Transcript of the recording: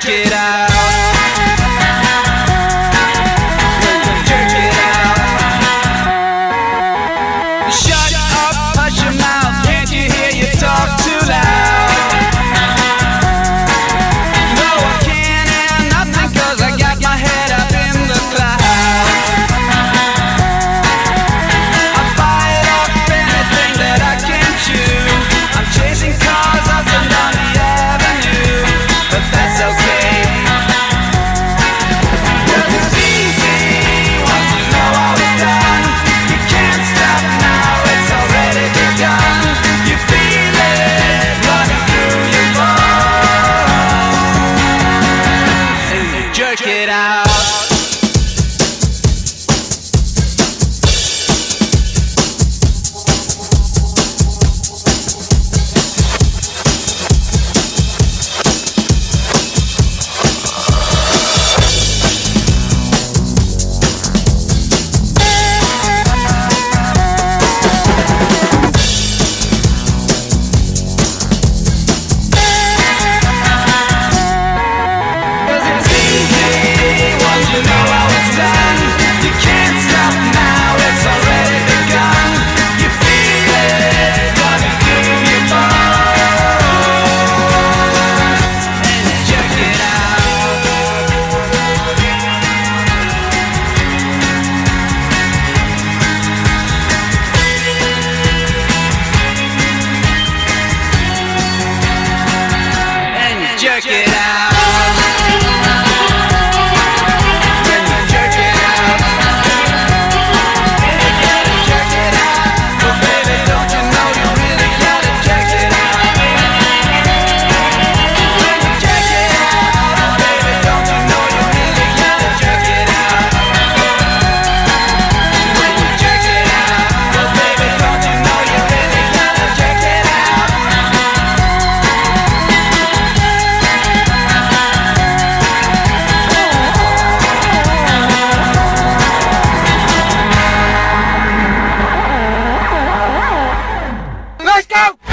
jerk it out. now. Let's go!